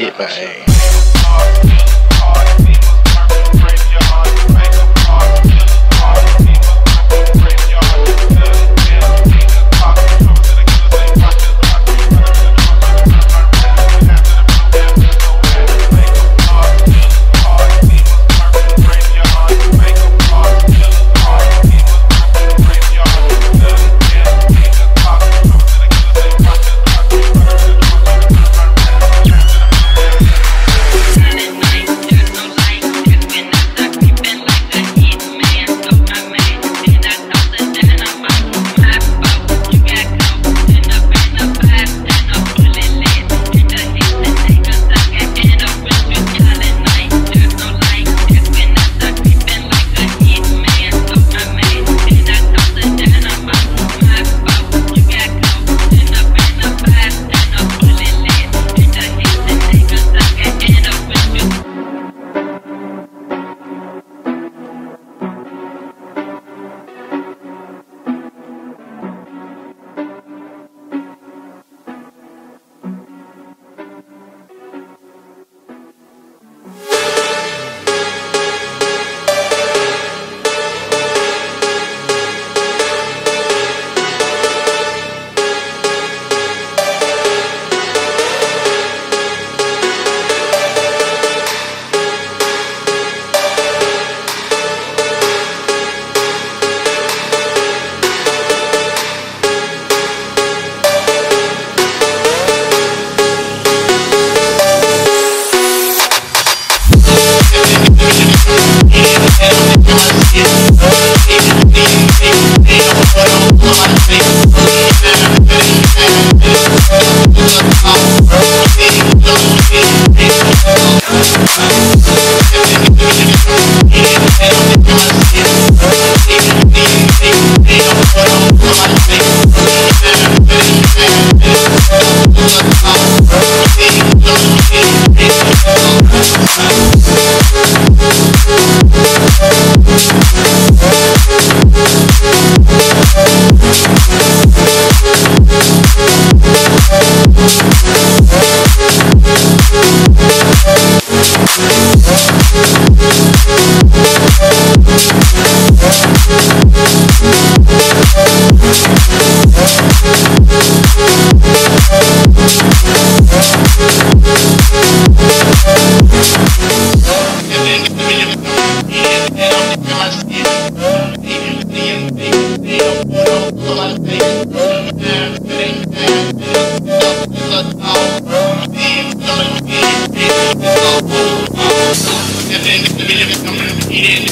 Shit, man.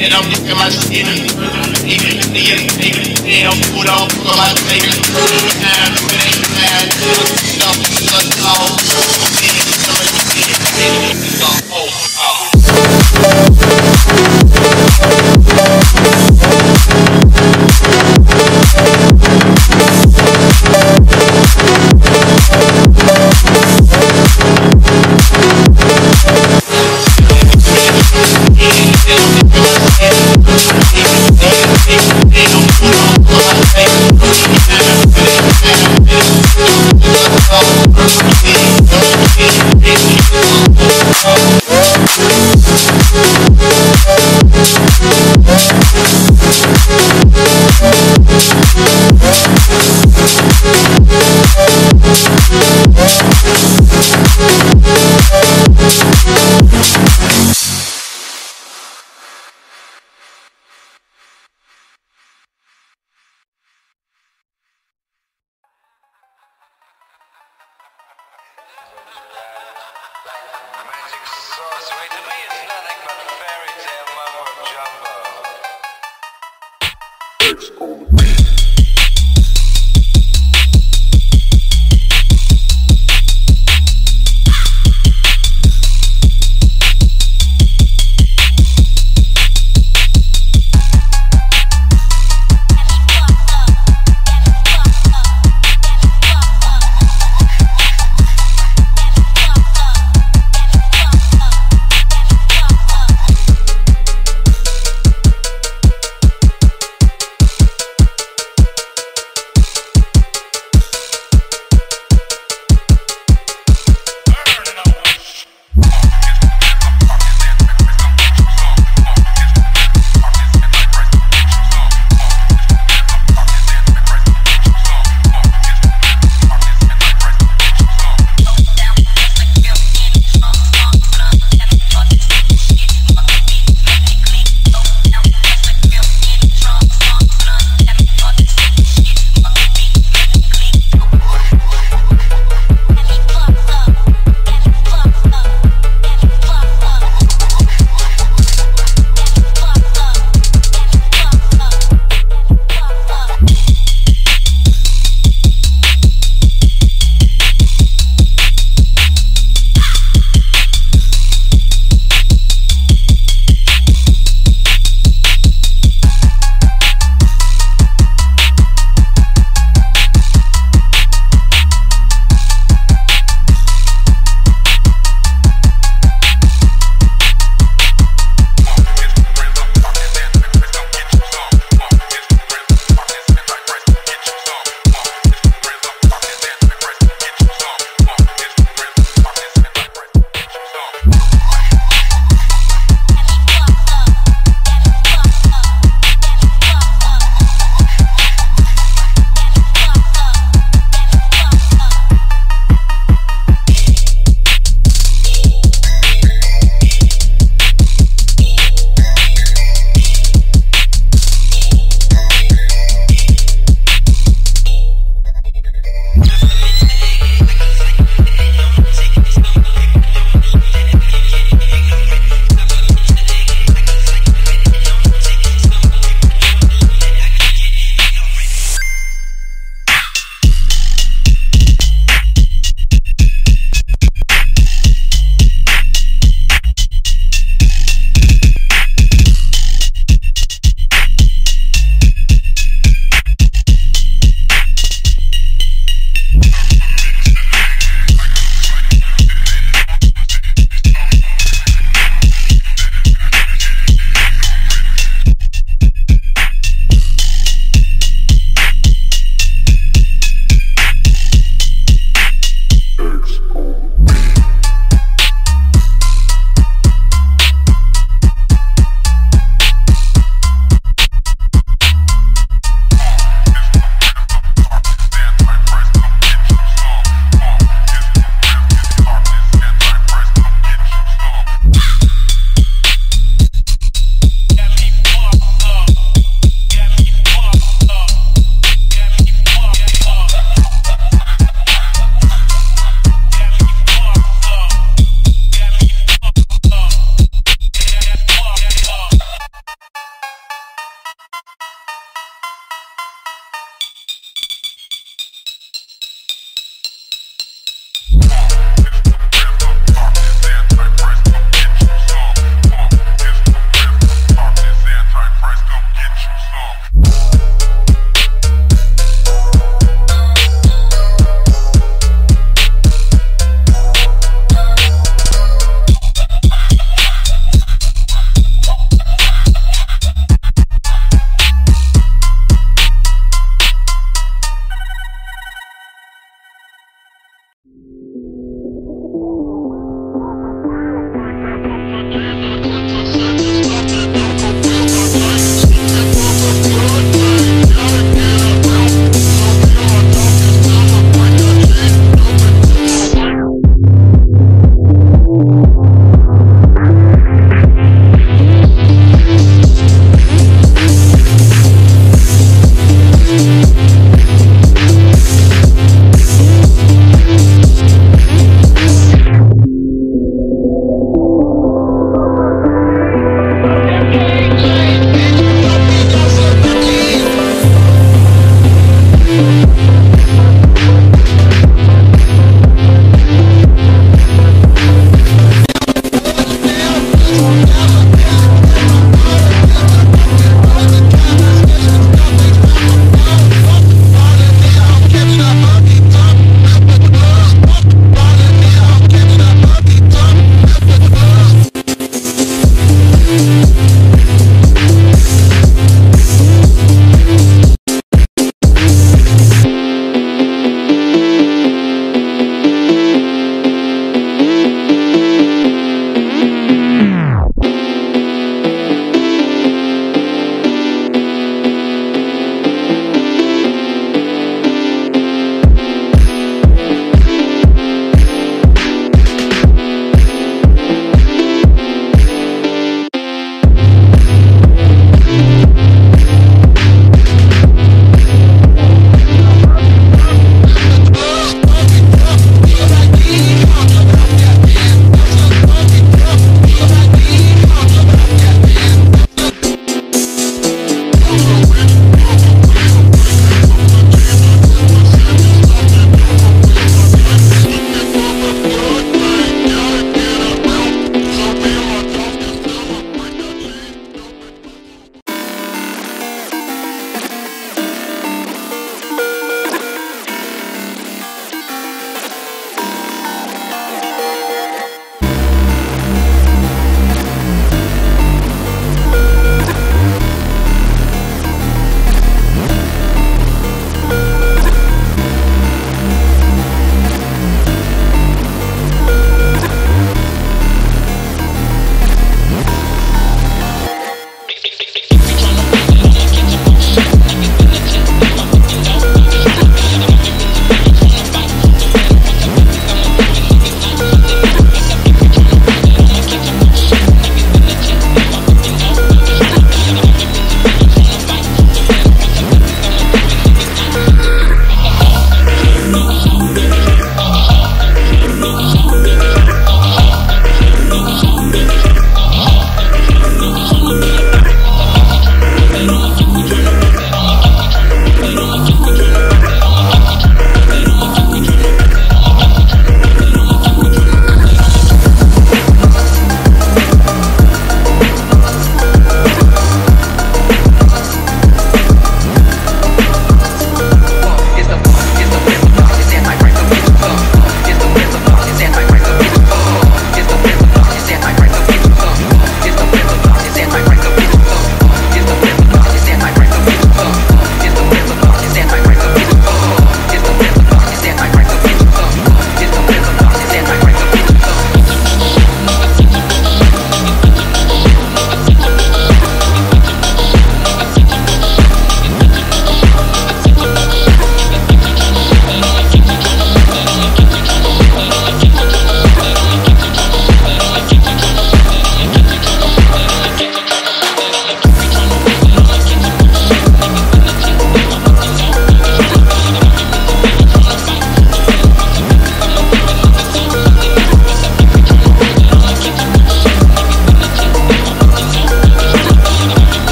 and I'm looking my shit. Even if they ain't, they don't put on for my baby.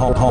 Horrifying.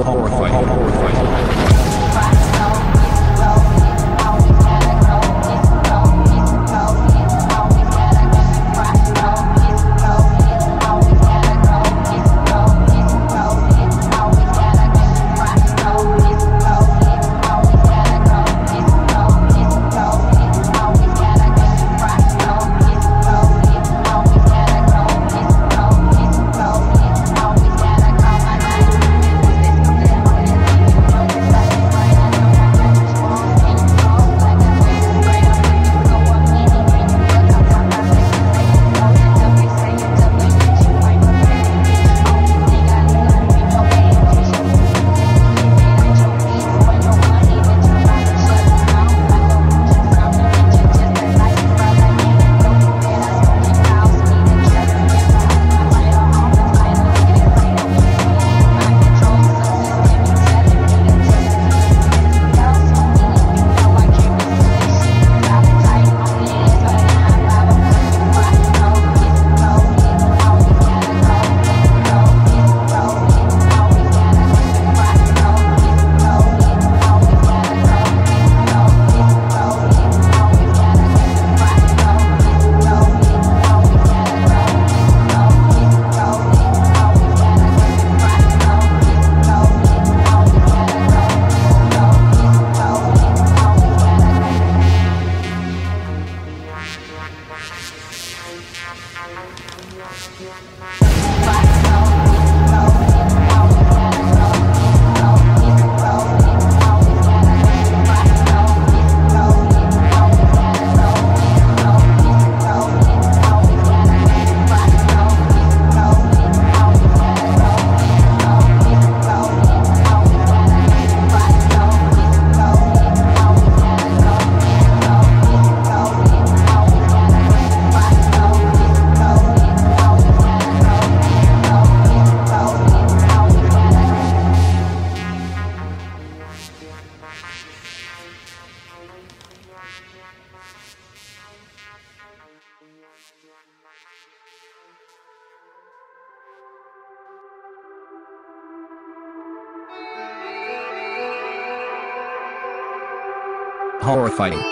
Horrifying.